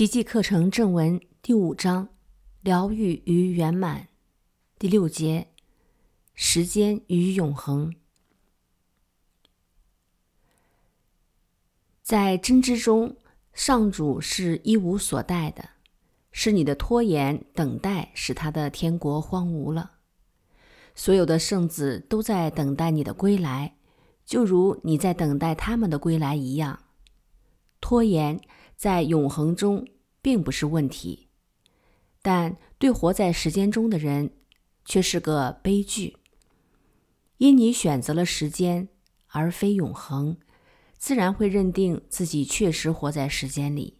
奇迹课程正文第五章：疗愈与圆满。第六节：时间与永恒。在真知中，上主是一无所待的，是你的拖延等待使他的天国荒芜了。所有的圣子都在等待你的归来，就如你在等待他们的归来一样。拖延。在永恒中并不是问题，但对活在时间中的人却是个悲剧。因你选择了时间而非永恒，自然会认定自己确实活在时间里。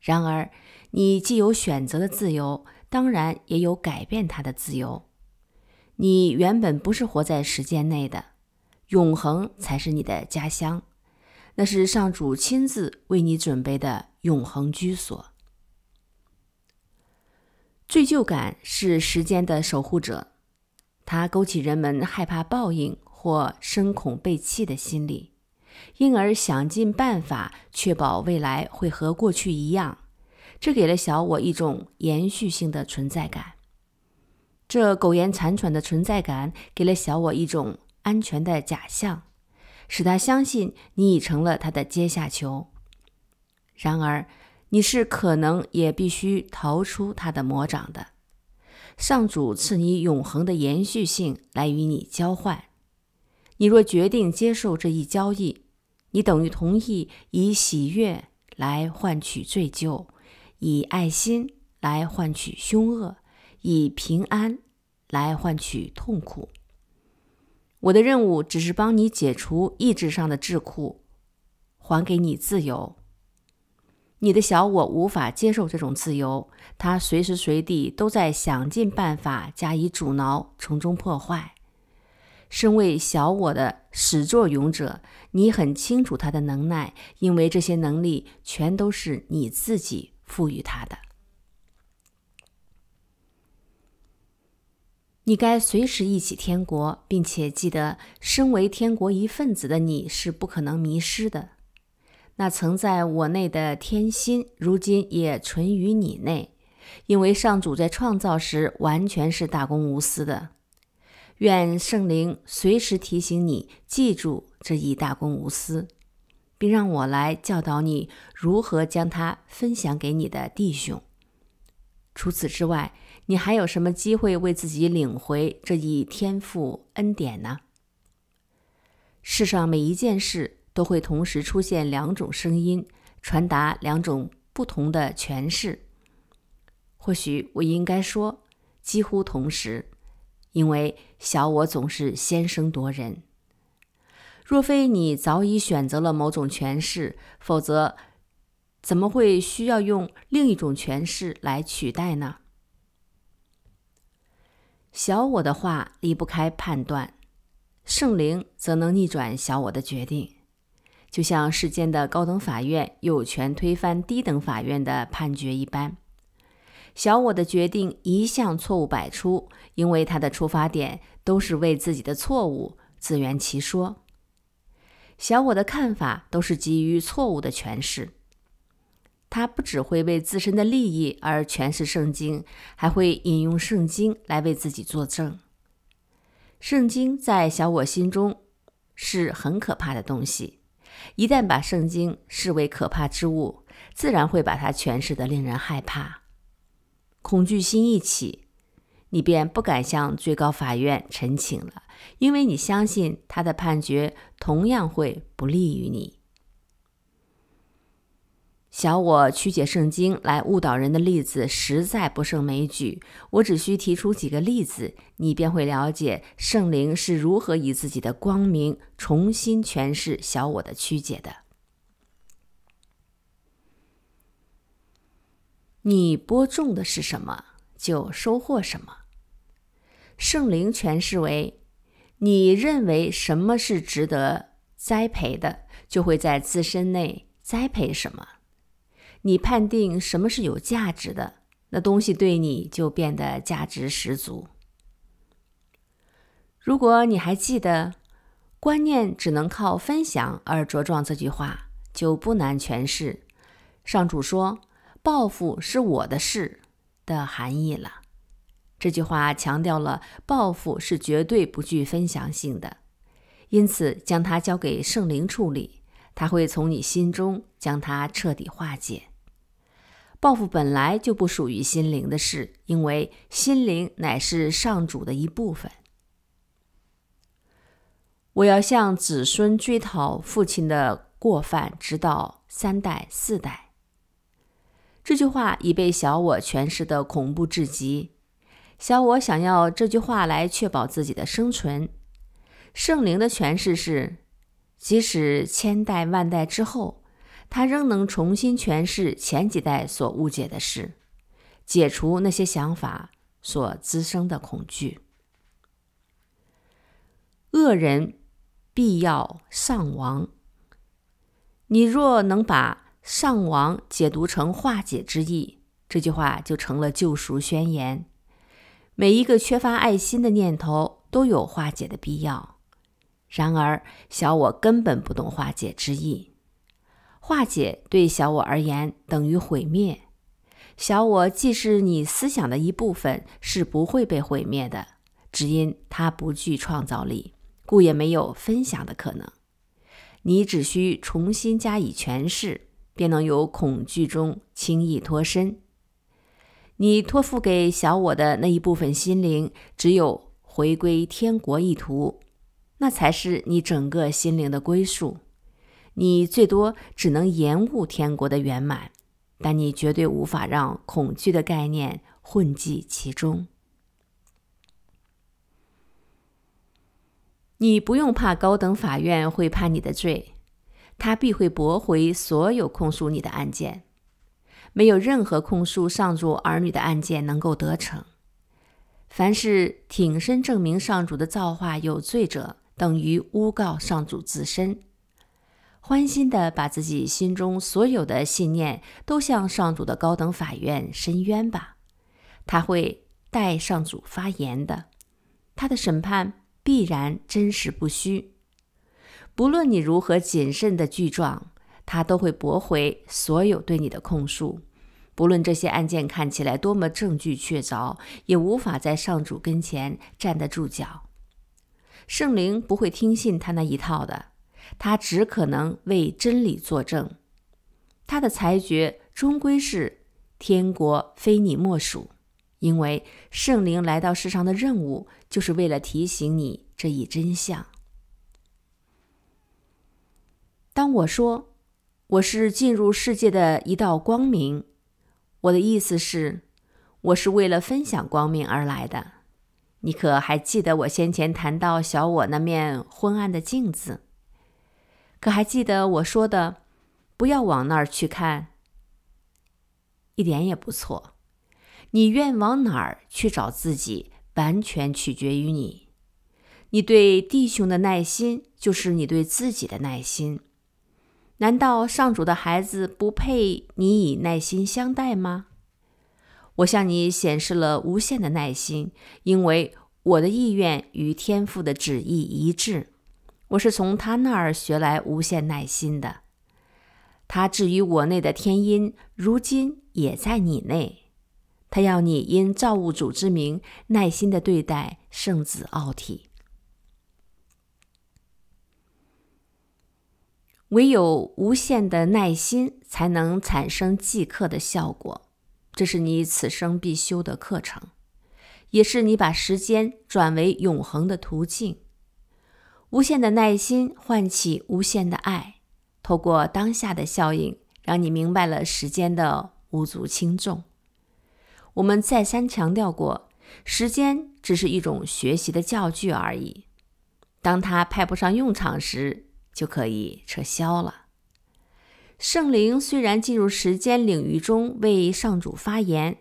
然而，你既有选择的自由，当然也有改变它的自由。你原本不是活在时间内的，永恒才是你的家乡。那是上主亲自为你准备的永恒居所。罪疚感是时间的守护者，它勾起人们害怕报应或深恐被弃的心理，因而想尽办法确保未来会和过去一样。这给了小我一种延续性的存在感。这苟延残喘的存在感给了小我一种安全的假象。使他相信你已成了他的阶下囚，然而你是可能也必须逃出他的魔掌的。上主赐你永恒的延续性来与你交换。你若决定接受这一交易，你等于同意以喜悦来换取罪疚，以爱心来换取凶恶，以平安来换取痛苦。我的任务只是帮你解除意志上的桎梏，还给你自由。你的小我无法接受这种自由，他随时随地都在想尽办法加以阻挠，从中破坏。身为小我的始作俑者，你很清楚他的能耐，因为这些能力全都是你自己赋予他的。你该随时忆起天国，并且记得，身为天国一份子的你是不可能迷失的。那曾在我内的天心，如今也存于你内，因为上主在创造时完全是大公无私的。愿圣灵随时提醒你，记住这一大公无私，并让我来教导你如何将它分享给你的弟兄。除此之外，你还有什么机会为自己领回这一天赋恩典呢？世上每一件事都会同时出现两种声音，传达两种不同的诠释。或许我应该说，几乎同时，因为小我总是先声夺人。若非你早已选择了某种诠释，否则。怎么会需要用另一种诠释来取代呢？小我的话离不开判断，圣灵则能逆转小我的决定，就像世间的高等法院有权推翻低等法院的判决一般。小我的决定一向错误百出，因为他的出发点都是为自己的错误自圆其说。小我的看法都是基于错误的诠释。他不只会为自身的利益而诠释圣经，还会引用圣经来为自己作证。圣经在小我心中是很可怕的东西，一旦把圣经视为可怕之物，自然会把它诠释的令人害怕。恐惧心一起，你便不敢向最高法院陈请了，因为你相信他的判决同样会不利于你。小我曲解圣经来误导人的例子实在不胜枚举。我只需提出几个例子，你便会了解圣灵是如何以自己的光明重新诠释小我的曲解的。你播种的是什么，就收获什么。圣灵诠释为：你认为什么是值得栽培的，就会在自身内栽培什么。你判定什么是有价值的，那东西对你就变得价值十足。如果你还记得“观念只能靠分享而茁壮”这句话，就不难诠释。上主说：“报复是我的事”的含义了。这句话强调了报复是绝对不具分享性的，因此将它交给圣灵处理，他会从你心中将它彻底化解。报复本来就不属于心灵的事，因为心灵乃是上主的一部分。我要向子孙追讨父亲的过犯，直到三代四代。这句话已被小我诠释的恐怖至极。小我想要这句话来确保自己的生存。圣灵的诠释是：即使千代万代之后，他仍能重新诠释前几代所误解的事，解除那些想法所滋生的恐惧。恶人必要丧亡。你若能把“丧亡”解读成化解之意，这句话就成了救赎宣言。每一个缺乏爱心的念头都有化解的必要，然而小我根本不懂化解之意。化解对小我而言等于毁灭。小我既是你思想的一部分，是不会被毁灭的，只因它不具创造力，故也没有分享的可能。你只需重新加以诠释，便能由恐惧中轻易脱身。你托付给小我的那一部分心灵，只有回归天国一途，那才是你整个心灵的归宿。你最多只能延误天国的圆满，但你绝对无法让恐惧的概念混迹其中。你不用怕高等法院会判你的罪，他必会驳回所有控诉你的案件。没有任何控诉上主儿女的案件能够得逞。凡是挺身证明上主的造化有罪者，等于诬告上主自身。欢心的把自己心中所有的信念都向上主的高等法院申冤吧，他会代上主发言的。他的审判必然真实不虚。不论你如何谨慎的具状。他都会驳回所有对你的控诉，不论这些案件看起来多么证据确凿，也无法在上主跟前站得住脚。圣灵不会听信他那一套的，他只可能为真理作证。他的裁决终归是天国非你莫属，因为圣灵来到世上的任务就是为了提醒你这一真相。当我说。我是进入世界的一道光明。我的意思是，我是为了分享光明而来的。你可还记得我先前谈到小我那面昏暗的镜子？可还记得我说的，不要往那儿去看？一点也不错。你愿往哪儿去找自己，完全取决于你。你对弟兄的耐心，就是你对自己的耐心。难道上主的孩子不配你以耐心相待吗？我向你显示了无限的耐心，因为我的意愿与天父的旨意一致。我是从他那儿学来无限耐心的。他置于我内的天音，如今也在你内。他要你因造物主之名，耐心的对待圣子奥体。唯有无限的耐心，才能产生即刻的效果。这是你此生必修的课程，也是你把时间转为永恒的途径。无限的耐心唤起无限的爱，透过当下的效应，让你明白了时间的无足轻重。我们再三强调过，时间只是一种学习的教具而已。当它派不上用场时，就可以撤销了。圣灵虽然进入时间领域中为上主发言，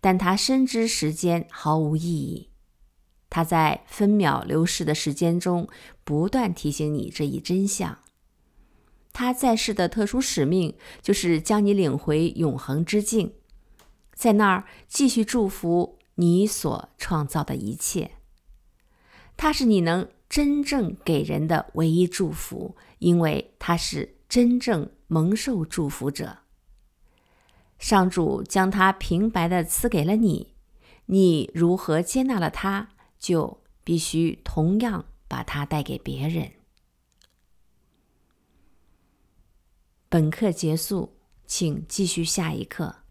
但他深知时间毫无意义。他在分秒流逝的时间中不断提醒你这一真相。他在世的特殊使命就是将你领回永恒之境，在那儿继续祝福你所创造的一切。他是你能。真正给人的唯一祝福，因为他是真正蒙受祝福者。上主将它平白的赐给了你，你如何接纳了它，就必须同样把它带给别人。本课结束，请继续下一课。